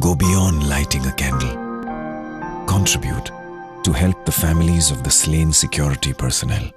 Go beyond lighting a candle. Contribute to help the families of the slain security personnel.